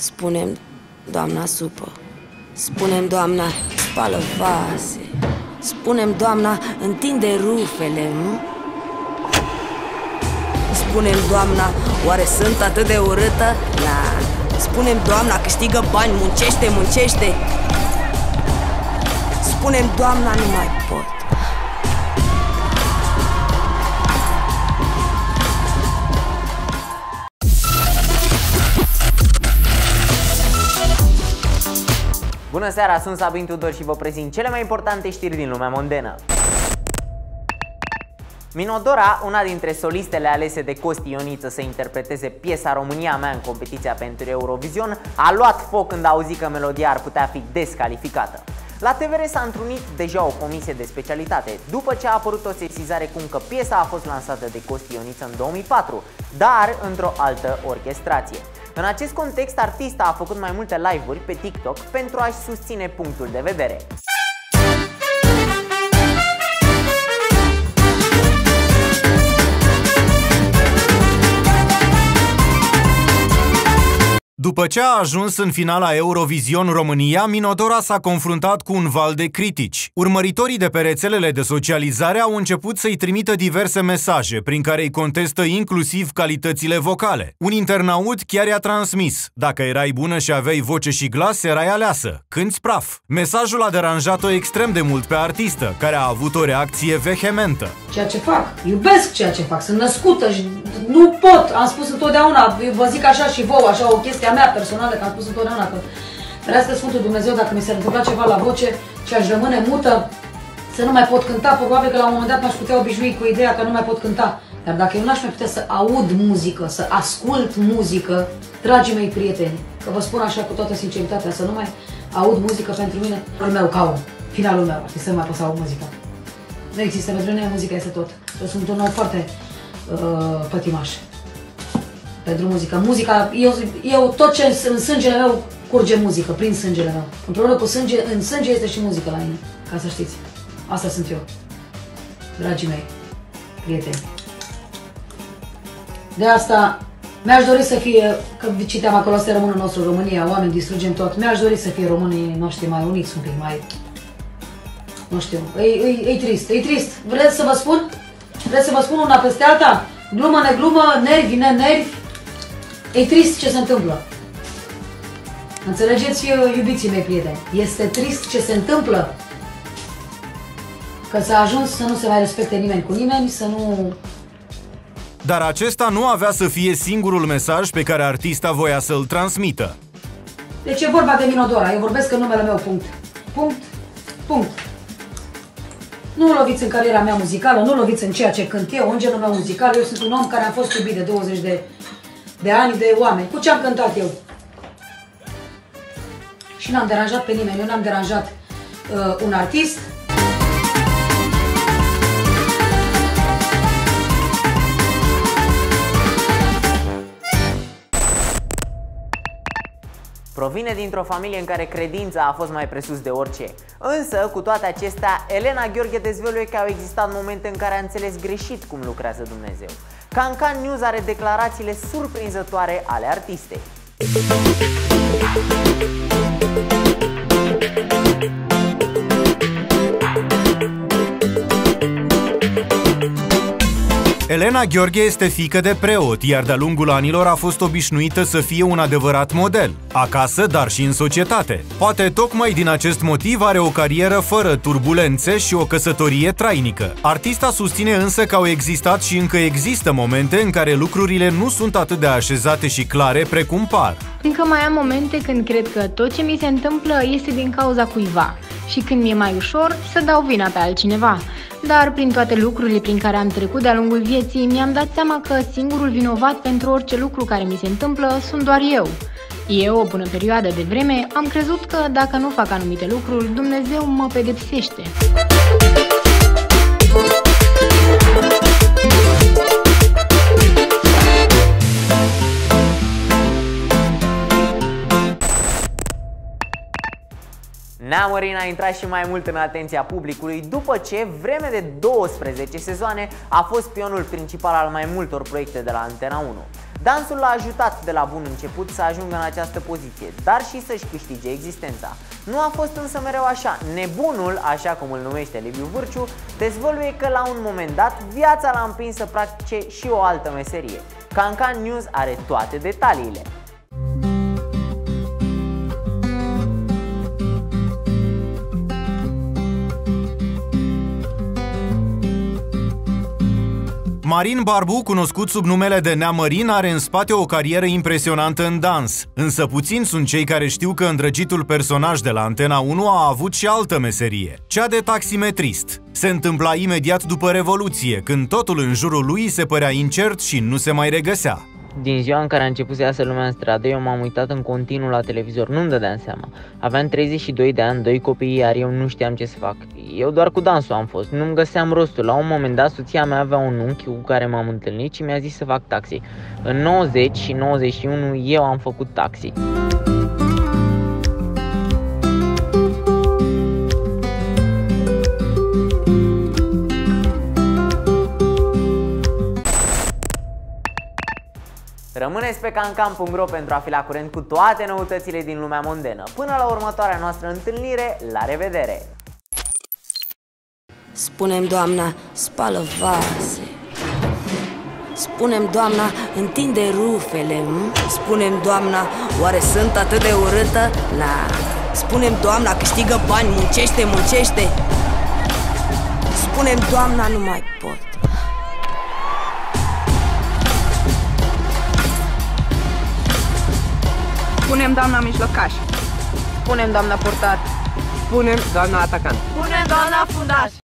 Spunem doamna supă Spunem doamna spală vase Spunem doamna întinde rufele nu? Spunem doamna oare sunt atât de urâtă? La Spunem doamna câștigă bani, muncește, muncește Spunem doamna nu mai Bună seara, sunt Sabin Tudor și vă prezint cele mai importante știri din lumea mondenă. Minodora, una dintre solistele alese de Costi Ioniță să interpreteze piesa România mea în competiția pentru Eurovision, a luat foc când a auzit că melodia ar putea fi descalificată. La TVR s-a întrunit deja o comisie de specialitate, după ce a apărut o sesizare cum că piesa a fost lansată de Costi Ioniță în 2004, dar într-o altă orchestrație. În acest context, artista a făcut mai multe live-uri pe TikTok pentru a-și susține punctul de vedere. După ce a ajuns în finala Eurovision România, Minodora s-a confruntat cu un val de critici. Urmăritorii de pe rețelele de socializare au început să-i trimită diverse mesaje, prin care îi contestă inclusiv calitățile vocale. Un internaut chiar i-a transmis, dacă erai bună și aveai voce și glas, erai aleasă. Când praf. Mesajul a deranjat-o extrem de mult pe artistă, care a avut o reacție vehementă. Ceea ce fac, iubesc ceea ce fac, sunt născută și nu pot, am spus întotdeauna, vă zic așa și vouă, așa o chestie a mea personală, că am spus întotdeauna că ferească Sfântul Dumnezeu dacă mi se întâmpla ceva la voce și aș rămâne mută, să nu mai pot cânta, probabil că la un moment dat m-aș putea obișnui cu ideea că nu mai pot cânta. Dar dacă eu n-aș mai putea să aud muzică, să ascult muzică, dragii mei prieteni, că vă spun așa cu toată sinceritatea, să nu mai aud muzică pentru mine, finalul meu ca om, finalul meu, ar să mai pot să aud muzică. Nu există, pentru mine muzica este tot. Eu sunt un om foarte uh, pătimaș pentru muzică. Muzica, eu, eu tot ce în, în sângele meu curge muzică, prin sângele meu. Împreună cu sânge, în sânge este și muzică la mine, ca să știți. Asta sunt eu. Dragii mei, prieteni. De asta mi-aș dori să fie, că citeam acolo, asta românul nostru, România, oameni distrugem tot. Mi-aș dori să fie românii noștri mai uniți un pic, mai... Nu știu, e, e, e trist, e trist. Vreți să vă spun? Vreți să vă spun una peste alta? Glumă, neglumă, nervi, nenervi, E trist ce se întâmplă. Înțelegeți, iubiții mei prieteni, este trist ce se întâmplă. Că s-a ajuns să nu se mai respecte nimeni cu nimeni, să nu... Dar acesta nu avea să fie singurul mesaj pe care artista voia să-l transmită. Deci e vorba de Minodora, eu vorbesc în numele meu, punct. Punct, punct. Nu loviți în cariera mea muzicală, nu loviți în ceea ce cânt eu, în genul meu muzical. Eu sunt un om care a fost iubit de 20 de de ani de oameni. Cu ce am cântat eu? Și n-am deranjat pe nimeni, eu n-am deranjat uh, un artist, Provine dintr-o familie în care credința a fost mai presus de orice. Însă, cu toate acestea, Elena Gheorghe dezvăluie că au existat momente în care a înțeles greșit cum lucrează Dumnezeu. Cancan News are declarațiile surprinzătoare ale artistei. Elena Gheorghe este fică de preot, iar de-a lungul anilor a fost obișnuită să fie un adevărat model, acasă, dar și în societate. Poate tocmai din acest motiv are o carieră fără turbulențe și o căsătorie trainică. Artista susține însă că au existat și încă există momente în care lucrurile nu sunt atât de așezate și clare precum par. Încă mai am momente când cred că tot ce mi se întâmplă este din cauza cuiva și când mi-e mai ușor să dau vina pe altcineva. Dar prin toate lucrurile prin care am trecut de-a lungul vieții, mi-am dat seama că singurul vinovat pentru orice lucru care mi se întâmplă sunt doar eu. Eu, o bună perioadă de vreme, am crezut că dacă nu fac anumite lucruri, Dumnezeu mă pedepsește. Neamărin a intrat și mai mult în atenția publicului după ce, vreme de 12 sezoane, a fost pionul principal al mai multor proiecte de la Antena 1. Dansul l-a ajutat de la bun început să ajungă în această poziție, dar și să-și câștige existența. Nu a fost însă mereu așa. Nebunul, așa cum îl numește Liviu Vârciu, dezvăluie că la un moment dat viața l-a împins să practice și o altă meserie. Cancan News are toate detaliile. Marin Barbu, cunoscut sub numele de Neamărin, are în spate o carieră impresionantă în dans. Însă puțini sunt cei care știu că îndrăgitul personaj de la Antena 1 a avut și altă meserie, cea de taximetrist. Se întâmpla imediat după Revoluție, când totul în jurul lui se părea incert și nu se mai regăsea. Din ziua în care a început să iasă lumea în stradă, eu m-am uitat în continuu la televizor, nu-mi dădeam seama. Aveam 32 de ani, doi copii, iar eu nu știam ce să fac. Eu doar cu dansul am fost, nu-mi găseam rostul. La un moment dat, soția mea avea un unchi cu care m-am întâlnit și mi-a zis să fac taxi. În 90 și 91 eu am făcut taxi. Rămâneți pe cancan.ro pentru a fi la curent cu toate noutățile din lumea mondenă. Până la următoarea noastră întâlnire, la revedere! Spunem, doamna, spală vase Spunem, doamna, întinde rufele m? Spunem, doamna, oare sunt atât de urâtă? Na Spunem, doamna, câștigă bani, muncește, muncește Spunem, doamna, nu mai Punem doamna mijlocaș. Punem doamna portar. Punem doamna atacant. Punem doamna fundaș.